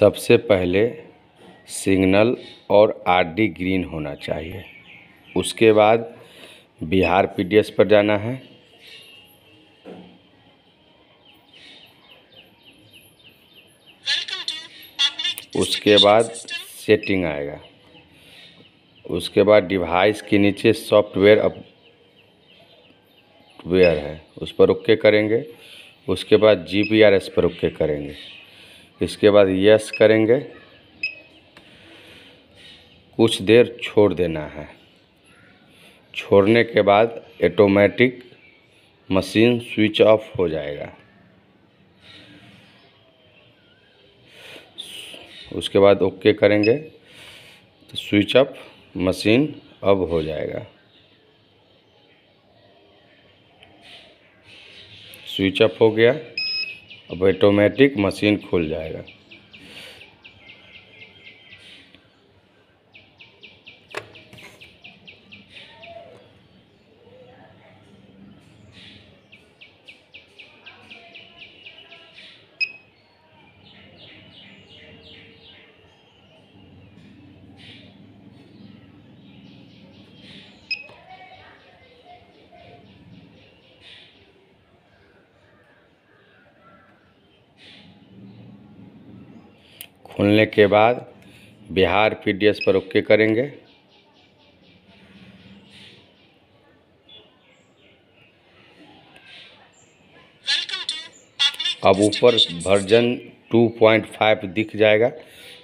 सबसे पहले सिग्नल और आर डी ग्रीन होना चाहिए। उसके बाद बिहार पी डी एस पर जाना है। उसके बाद सेटिंग आएगा। उसके बाद डिवाइस के नीचे सॉफ्टवेयर अपवेयर है। उस पर ओके करेंगे। उसके बाद जी पी आर एस पर ओके करेंगे। इसके बाद यस करेंगे। कुछ देर छोड़ देना है। छोड़ने के बाद ऑटोमेटिक मशीन स्विच ऑफ़ हो जाएगा। उसके बाद ओके करेंगे। तो स्विच ऑफ़ मशीन अब हो जाएगा। स्विच ऑफ़ हो गया। अब ऑटोमेटिक मशीन खुल जाएगा। खुलने के बाद बिहार पी डी एस पर ओके करेंगे। अब ऊपर वर्जन 2.5 दिख जाएगा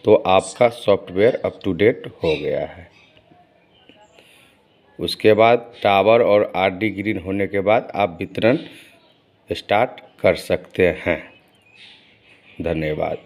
तो आपका सॉफ्टवेयर अप टू डेट हो गया है। उसके बाद टावर और आर डी ग्रीन होने के बाद आप वितरण स्टार्ट कर सकते हैं। धन्यवाद।